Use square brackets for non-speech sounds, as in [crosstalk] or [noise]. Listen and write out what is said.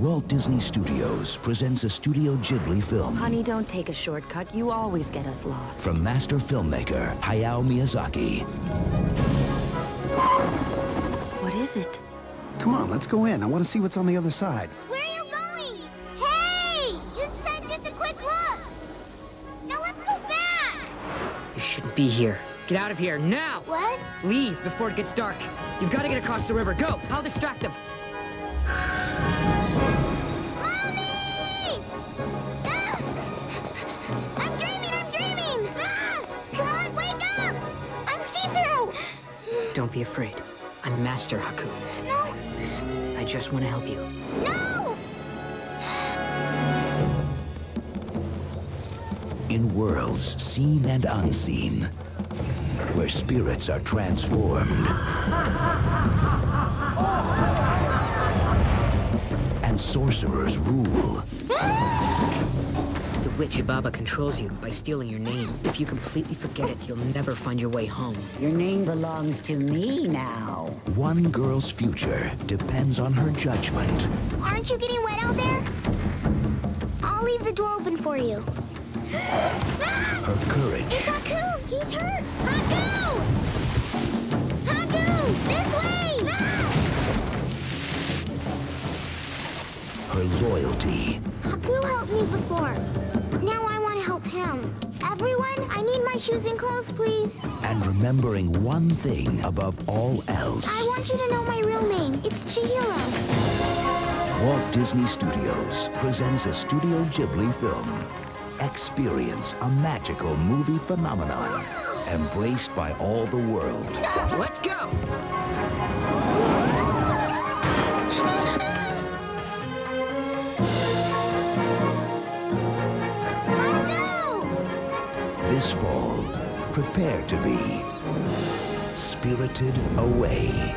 Walt Disney Studios presents a Studio Ghibli film Honey, don't take a shortcut. You always get us lost. from master filmmaker Hayao Miyazaki. What is it? Come on, let's go in. I want to see what's on the other side. Where are you going? Hey! You said just a quick look! Now let's go back! You shouldn't be here. Get out of here, now! What? Leave before it gets dark. You've got to get across the river. Go! I'll distract them. Don't be afraid. I'm Master Haku. No! I just want to help you. No! In worlds seen and unseen, where spirits are transformed and sorcerers rule. Ah! The witch Baba controls you by stealing your name. If you completely forget it, you'll never find your way home. Your name belongs to me now. One girl's future depends on her judgment. Aren't you getting wet out there? I'll leave the door open for you. [gasps] Her It's Haku! He's hurt! Haku! Haku! This way! Her loyalty, Haku helped me before. Now I want to help him. Everyone, I need my shoes and clothes, please. and remembering one thing above all else. I want you to know my real name. It's Chihiro. Walt Disney Studios presents a Studio Ghibli film. Experience a magical movie phenomenon embraced by all the world. Let's go! This fall, prepare to be spirited away.